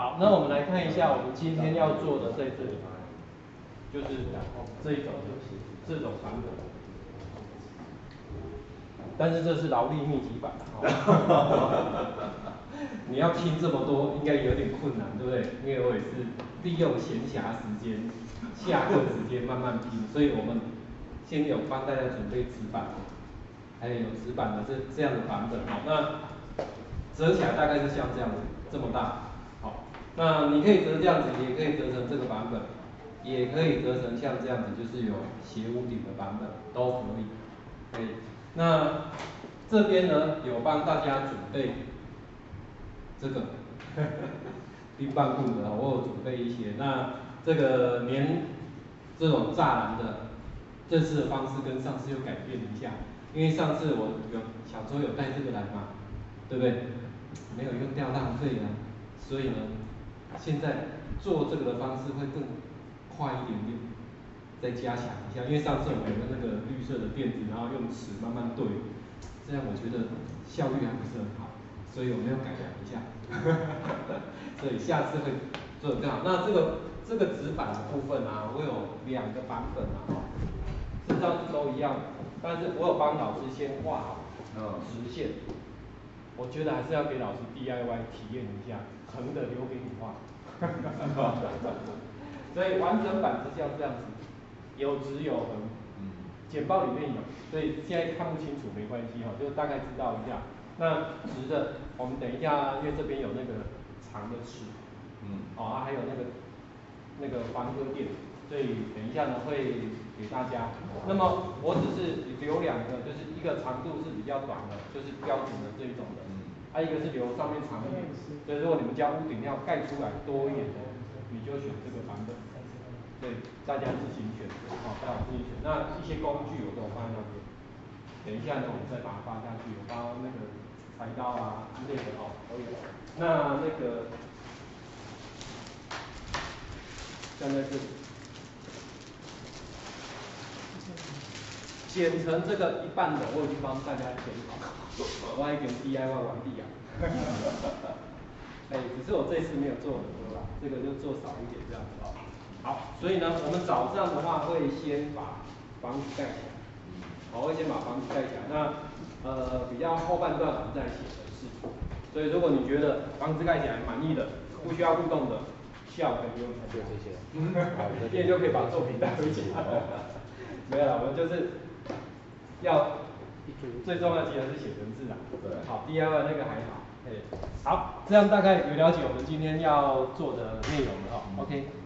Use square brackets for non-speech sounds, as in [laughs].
好，那我们来看一下我们今天要做的在这里，就是这一种这种版本，但是这是劳力密集版的。[laughs] 你要听这么多，应该有点困难，对不对？因为我也是利用闲暇时间、下课时间慢慢听，所以我们先有帮大家准备纸板，还有纸板的这这样的版本，好，那折起来大概是像这样子，这么大，那你可以折这样子，也可以折成这个版本，也可以折成像这样子，就是有斜屋顶的版本，都可以，可以，那这边呢有帮大家准备这个 [laughs] 冰棒棍的，我有准备一些，那这个粘这种栅栏的，这次的方式跟上次又改变一下，因为上次我有小周有带这个来嘛，对不对？没有用掉浪费了，所以呢现在做这个的方式会更快一点点，再加强一下，因为上次我们有那个绿色的垫子，然后用尺慢慢对，这样我觉得效率还不是很好，所以我们要改良一下，[laughs] 所以下次会做得更好。那这个这个纸板的部分啊，我有两个版本啊，事实上是都一样，但是我有帮老师先画好直线，我觉得还是要给老师 D I Y 体验一下，横的留给你画，所以完整版是像这样子，有直有横，简报里面有，所以现在看不清楚没关系哈，就大概知道一下。那直的我们等一下，因为这边有那个长的尺，嗯。哦还有那个那个防割垫，所以等一下呢会给大家，那么我只是留两个，就是一个长度是比较短的，就是标准的这一种的，还有一个是留上面长一点，所以如果你们家屋顶要盖出来多一点的，你就选这个版本，对，大家自行选择，好，大家自己选，那一些工具我都放在那边，等一下呢我们再把它发下去，包括那个柴刀啊之类的哦都有，那那个站在这里，剪成这个一半的，我已经帮大家剪好，我还给 D I Y 完毕啊，[laughs] 哎，只是我这次没有做很多啦，这个就做少一点这样子哦。好，所以呢我们早上的话会先把房子盖起来，我会先把房子盖起来，那呃比较后半段我们再写程式，所以如果你觉得房子盖起来满意的，不需要互动的，笑可以不用太多，今天 [laughs] 就可以把作品带回家，[laughs] 没有啦，我们就是要最重要其实还是写文字啦，好 D I Y 那个还好，好，这样大概有了解我们今天要做的内容了哈，OK。